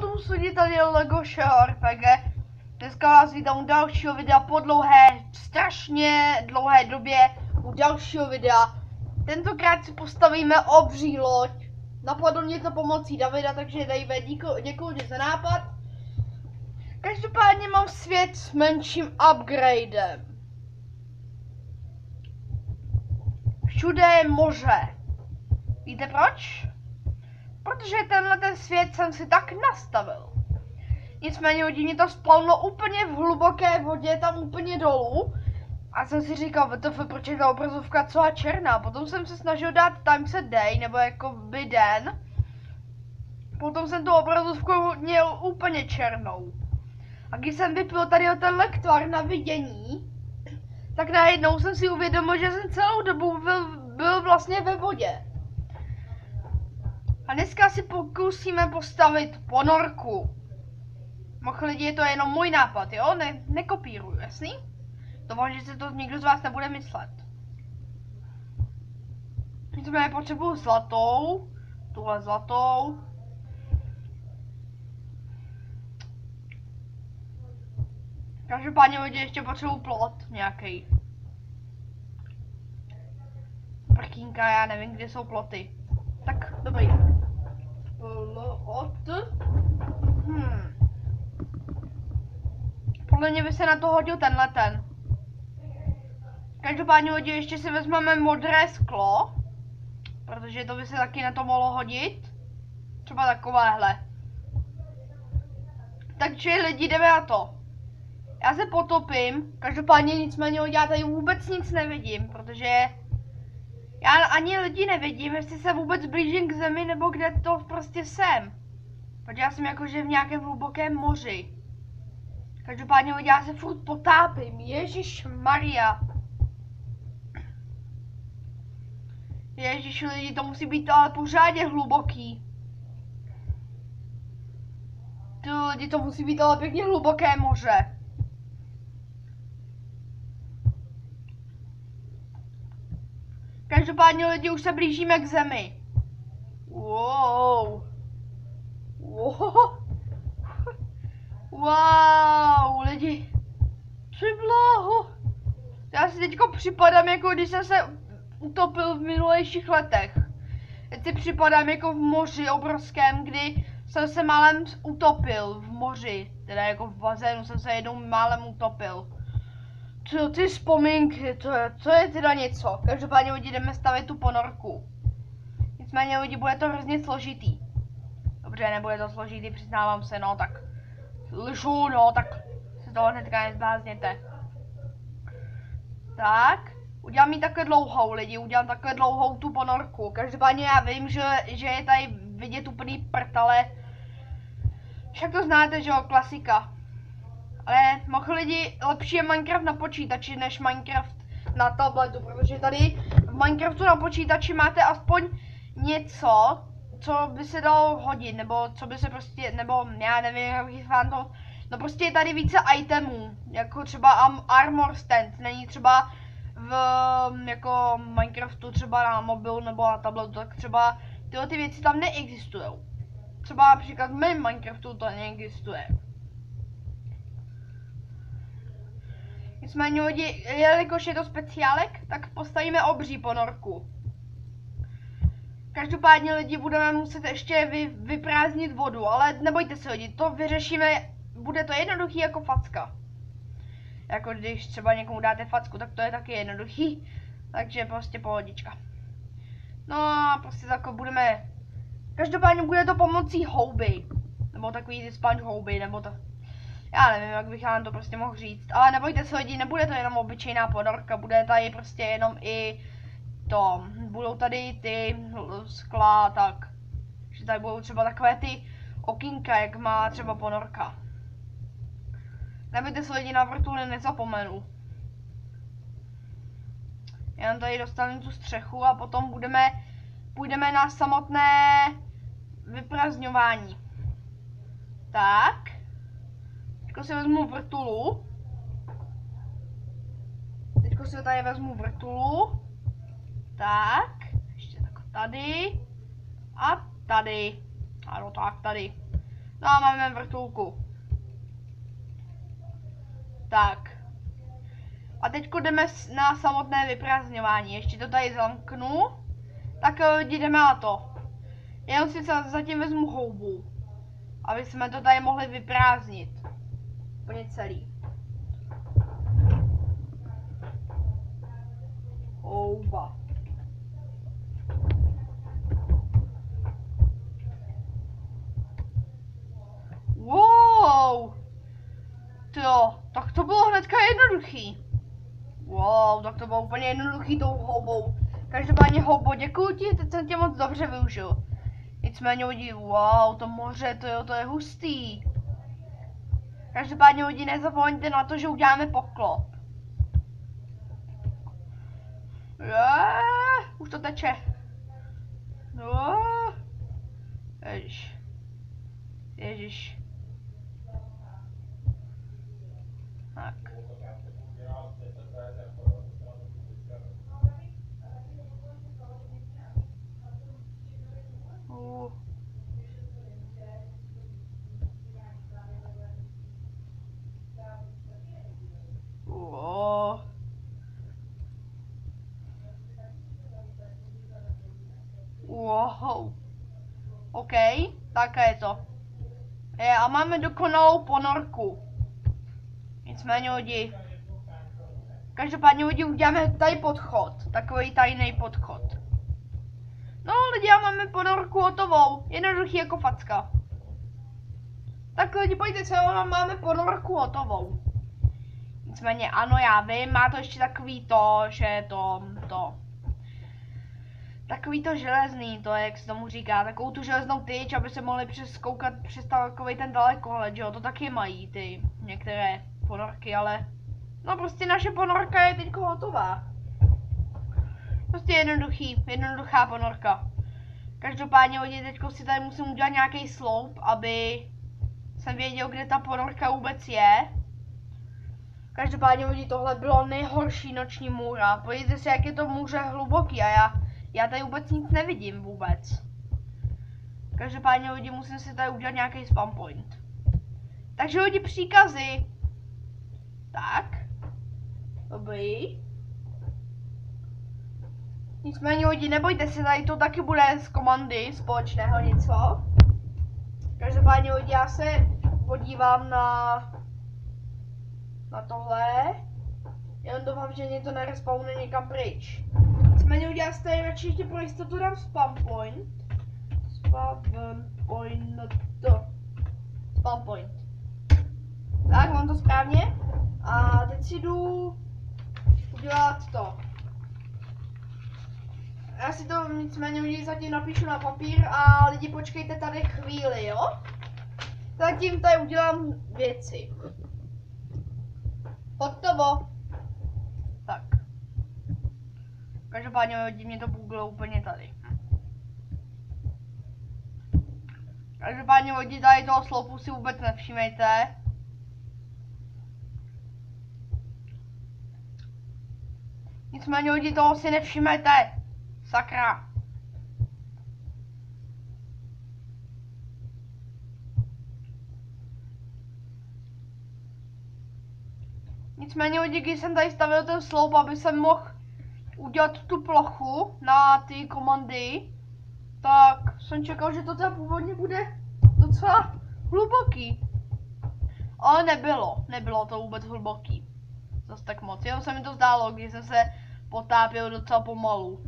tu sudí tady Lego Show RPG. Dneska vás vítám u dalšího videa po dlouhé, strašně dlouhé době u dalšího videa. Tentokrát si postavíme obří loď. Napadlo mě to pomocí Davida, takže Davide, děkuji za nápad. Každopádně mám svět s menším upgradem. Všude je moře. Víte proč? Protože tenhle ten svět jsem si tak nastavil. Nicméně hodně to spalno úplně v hluboké vodě, tam úplně dolů. A jsem si říkal, WTF, proč je ta obrazovka celá černá. Potom jsem se snažil dát timeset day, nebo jako by den. Potom jsem tu obrazovku měl úplně černou. A když jsem vypil tady o ten lektvar na vidění, tak najednou jsem si uvědomil, že jsem celou dobu byl, byl vlastně ve vodě. A dneska si pokusíme postavit ponorku. Mohl lidi, je to jenom můj nápad, jo? Ne, nekopíruju, jasný? Doufám, že se to nikdo z vás nebude myslet. Nicméně potřebuju zlatou, tuhle zlatou. Každopádně lidi ještě potřebuju plot nějaký. Prkínka, já nevím, kde jsou ploty. Tak, dobrý. Plot. Hmm. Podle mě by se na to hodil tenhle ten. Každopádně hodil ještě si vezmeme modré sklo. Protože to by se taky na to mohlo hodit. Třeba takovéhle. Takže lidi jdeme na to. Já se potopím, každopádně nicméně já tady vůbec nic nevidím, protože já ani lidi nevidím, jestli se vůbec blížím k zemi, nebo kde to prostě jsem. Protože já jsem jakože v nějakém hlubokém moři. Každopádně já se furt potápím. Ježíš Maria. Ježíš lidi, to musí být ale pořádně hluboký. Ty lidi, to musí být ale pěkně hluboké moře. Každopádně lidi už se blížíme k zemi. Wow. Wow. Wow, lidi. Přibláho. Já si teďko připadám, jako když jsem se utopil v minulejších letech. Teď si připadám jako v moři obrovském, kdy jsem se málem utopil v moři. Teda jako v bazénu jsem se jednou málem utopil. Co ty vzpomínky, to je, to je teda něco. Každopádně lidi jdeme stavit tu ponorku. Nicméně lidi bude to hrozně složitý. Dobře, nebude to složitý, přiznávám se, no tak lžu, no tak se toho hnedka nezblázněte. Tak, udělám ji takhle dlouhou lidi, udělám takhle dlouhou tu ponorku. Každopádně já vím, že, že je tady vidět úplný prd, ale však to znáte, že jo, klasika. Ale mohl lidi, lepší je Minecraft na počítači než Minecraft na tabletu, protože tady v Minecraftu na počítači máte aspoň něco, co by se dalo hodit, nebo co by se prostě, nebo já nevím, jak bych vám to, no prostě je tady více itemů, jako třeba armor stand, není třeba v jako Minecraftu třeba na mobilu nebo na tabletu, tak třeba tyhle ty věci tam neexistují. Třeba například v mém Minecraftu to neexistuje. Nicméně lidi, jelikož je to speciálek, tak postavíme obří ponorku. Každopádně lidi budeme muset ještě vy, vyprázdnit vodu, ale nebojte se lidi, to vyřešíme, bude to jednoduchý jako facka. Jako když třeba někomu dáte facku, tak to je taky jednoduchý, takže prostě pohodička. No a prostě tak budeme, každopádně bude to pomocí houby, nebo takový ty sponge houby, nebo to, já nevím, jak bych vám to prostě mohl říct, ale nebojte se lidi, nebude to jenom obyčejná ponorka, bude tady prostě jenom i to, budou tady ty skla, tak, že tady budou třeba takové ty okýnka, jak má třeba ponorka. Nebojte se lidi, na vrtuli nezapomenu. Jenom tady dostanu tu střechu a potom budeme, půjdeme na samotné vyprazňování. Tak. Teďko si vezmu vrtulu. Teďko si tady vezmu vrtulu. Tak, ještě tak tady a tady. Ano, tak tady. No a máme vrtulku. Tak. A teď jdeme na samotné vyprázdňování. Ještě to tady zamknu. Tak eh, jdeme na to. Jenom si za- zatím vezmu houbu. Aby jsme to tady mohli vyprázdnit. Úplně celý. Houba. Wow! Jo, tak to bylo hnedka jednoduchý. Wow, tak to bylo úplně jednoduchý tou houbou. Každopádně houbo, děkuji ti, teď jsem tě moc dobře využil. Nicméně lidi, wow, to moře, to jo, to je hustý. Každopádně lidi, nezapomeňte na to, že uděláme poklop. Je, už to teče. No. Ježiš. Ježiš. Tak. Tak je to. Je, a máme dokonalou ponorku. Nicméně lidi. Každopádně lidi uděláme tady podchod. Takový tajný podchod. No lidi, a máme ponorku hotovou. Jednoduchý jako facka. Tak lidi, pojďte se, máme ponorku hotovou. Nicméně ano, já vím, má to ještě takový to, že to, to, takový to železný, to je, jak se tomu říká, takovou tu železnou tyč, aby se mohli přeskoukat přes takový ten dalekohled, že jo, to taky mají ty některé ponorky, ale no prostě naše ponorka je teď hotová. Prostě jednoduchý, jednoduchá ponorka. Každopádně lidi, teď si tady musím udělat nějaký sloup, aby jsem věděl, kde ta ponorka vůbec je. Každopádně lidi, tohle bylo nejhorší noční můra. Podívejte se, jak je to můře hluboký a já, já tady vůbec nic nevidím vůbec. Každopádně lidi, musím si tady udělat nějaký spam point. Takže lidi, příkazy. Tak. Dobrý. Nicméně lidi, nebojte se, tady to taky bude z komandy společného něco. Každopádně lidi, já se podívám na, na tohle. Jenom doufám, že mě to nerespawne někam pryč. Nicméně já si tady radši ještě pro jistotu dám spam point. Spam point, to. Spam point. Tak, mám to správně. A teď si jdu udělat to. Já si to nicméně lidi zatím napíšu na papír a lidi počkejte tady chvíli, jo? Zatím tady udělám věci. Hotovo. Tak. Každopádně lidi mě to googlo úplně tady. Každopádně lidi tady toho sloupu si vůbec nevšímejte. Nicméně lidi toho si nevšimejte. Sakra. Nicméně lidi, když jsem tady stavil ten sloup, aby jsem mohl udělat tu plochu na ty komandy, tak jsem čekal, že to teda původně bude docela hluboký. Ale nebylo, nebylo to vůbec hluboký. Zas tak moc, jenom se mi to zdálo, když jsem se potápěl docela pomalu.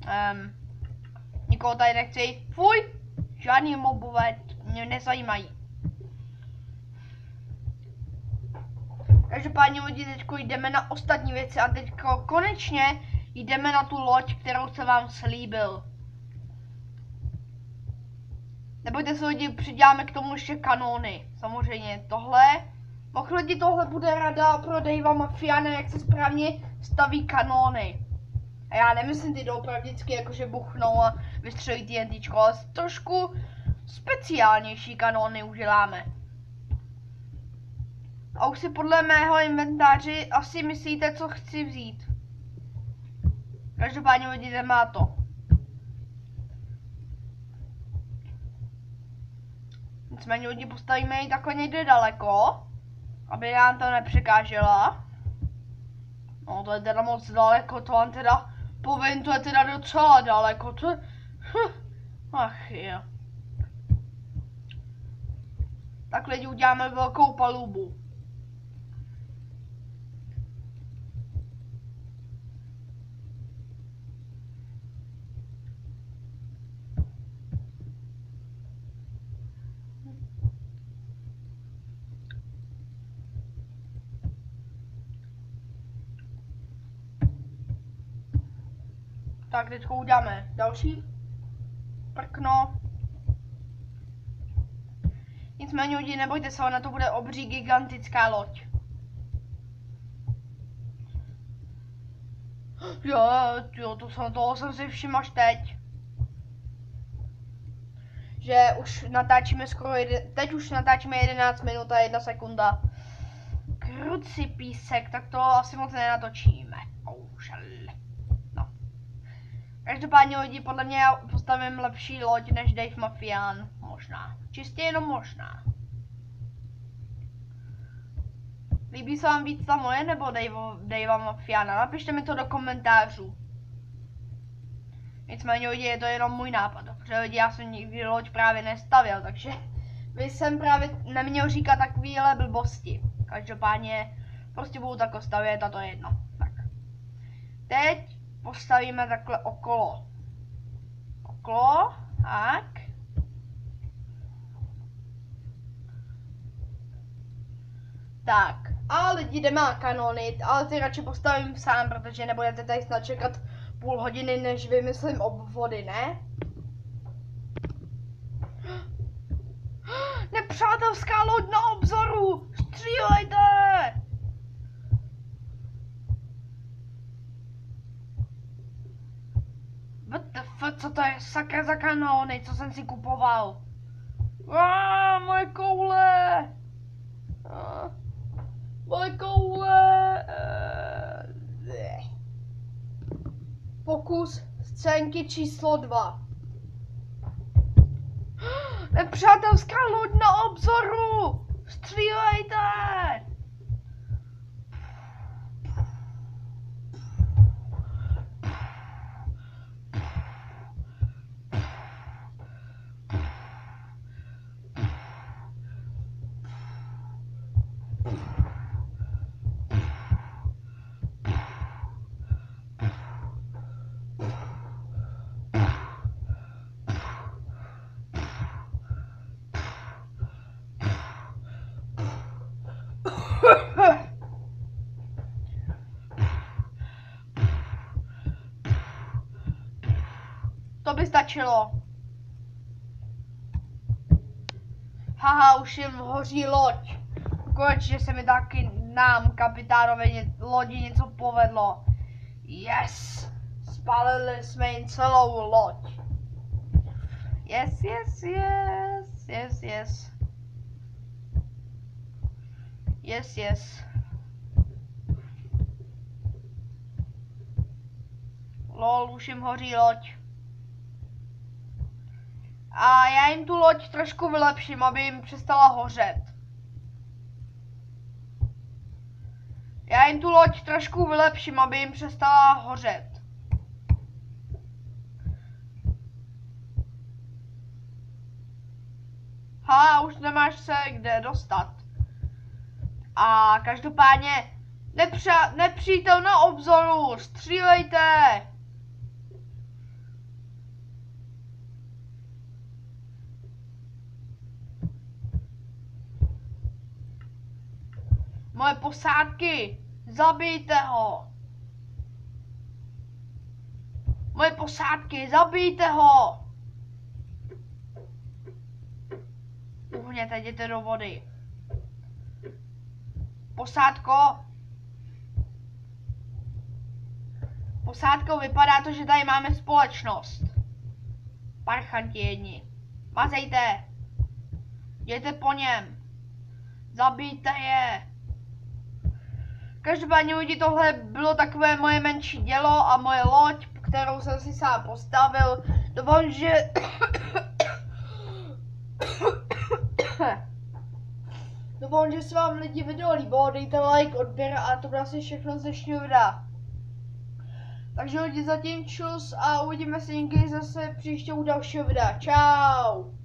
Um, nikoho tady nechci. Fuj! Žádný mobové mě nezajímají. Každopádně lidi, teď jdeme na ostatní věci a teď konečně jdeme na tu loď, kterou jsem vám slíbil. Nebojte se lidi, přiděláme k tomu ještě kanóny. Samozřejmě tohle. Mohl lidi, tohle bude rada pro Davea Mafiana, jak se správně staví kanóny. A já nemyslím ty doopravdicky jakože buchnou a vystřelí TNTčko, ale trošku speciálnější kanóny uděláme. A už si podle mého inventáři asi myslíte, co chci vzít. Každopádně jdeme na to. Nicméně lidi postavíme ji takhle někde daleko, aby nám to nepřekážela. No to je teda moc daleko, to vám teda povím, to je teda docela daleko, to je... Hm. Ach jo. Tak lidi uděláme velkou palubu. Tak teď uděláme další prkno. Nicméně lidi, nebojte se, na to bude obří gigantická loď. Jo, jo, to jsem, toho jsem si všiml až teď. Že už natáčíme skoro, jede, teď už natáčíme 11 minut a 1 sekunda. Kruci písek, tak to asi moc nenatočíme. Oušel. No. Každopádně lidi, podle mě já postavím lepší loď než Dave Mafian. Možná. Čistě jenom možná. Líbí se vám víc ta moje nebo Dave, Dave Mafiana? Napište mi to do komentářů. Nicméně lidi, je to jenom můj nápad, protože lidi, já jsem nikdy loď právě nestavil, takže vy jsem právě neměl říkat takovýhle blbosti. Každopádně prostě budu takhle stavět a to je jedno. Tak. Teď postavíme takhle okolo. Okolo, tak. Tak, a lidi na kanony, ale ty radši postavím sám, protože nebudete tady snad čekat půl hodiny, než vymyslím obvody, ne? Nepřátelská loď na obzoru! Střílejte! Co to je sakra za kanóny, co jsem si kupoval? Aaaa, moje koule! Aaaa. Moje koule! Pokus scénky číslo dva. Nepřátelská loď na obzoru! Střílejte! To by stačilo. Haha, už jim hoří loď. Konečně se mi taky nám, kapitánovi lodi, něco povedlo. Yes! Spálili jsme jim celou loď. Yes, yes, yes, yes, yes. Yes, yes. Lol, už jim hoří loď. A já jim tu loď trošku vylepším, aby jim přestala hořet. Já jim tu loď trošku vylepším, aby jim přestala hořet. Ha, už nemáš se kde dostat. A každopádně nepřa- nepřítel na obzoru, střílejte! Moje posádky, zabijte ho! Moje posádky, zabijte ho! Uhněte, jděte do vody. Posádko. Posádko, vypadá to, že tady máme společnost. Parchanti jedni. Mazejte. Jděte po něm. Zabijte je. Každopádně lidi, tohle bylo takové moje menší dělo a moje loď, kterou jsem si sám postavil. Doufám, že... Doufám, že se vám lidi video líbilo, dejte like, odběr a to bude asi všechno z dnešního videa. Takže lidi zatím čus a uvidíme se někdy zase příště u dalšího videa. Čau!